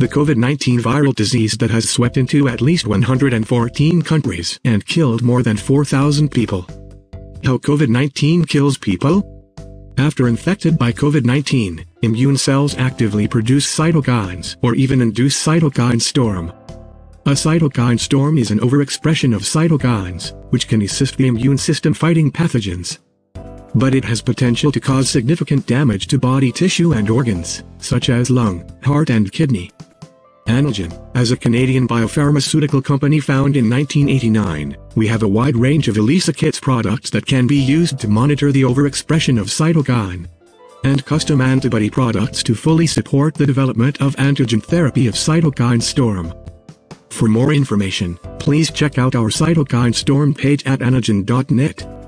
the COVID-19 viral disease that has swept into at least 114 countries and killed more than 4,000 people. How COVID-19 kills people? After infected by COVID-19, immune cells actively produce cytokines or even induce cytokine storm. A cytokine storm is an overexpression of cytokines, which can assist the immune system fighting pathogens. But it has potential to cause significant damage to body tissue and organs, such as lung, heart and kidney. Anogen, as a Canadian biopharmaceutical company found in 1989, we have a wide range of ELISA kits products that can be used to monitor the overexpression of cytokine and custom antibody products to fully support the development of antigen therapy of cytokine storm. For more information, please check out our cytokine storm page at antigen.net.